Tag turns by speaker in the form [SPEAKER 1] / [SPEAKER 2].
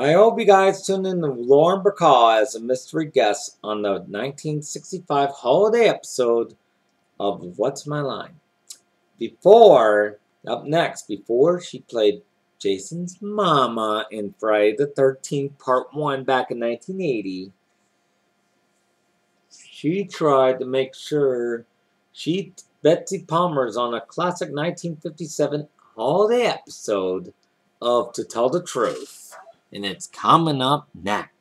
[SPEAKER 1] I hope you guys tune in to Lauren Bacall as a mystery guest on the 1965 holiday episode of What's My Line. Before, up next, before she played Jason's mama in Friday the 13th Part 1 back in 1980, she tried to make sure she, Betsy Palmer's on a classic 1957 holiday episode of To Tell the Truth. And it's coming up next.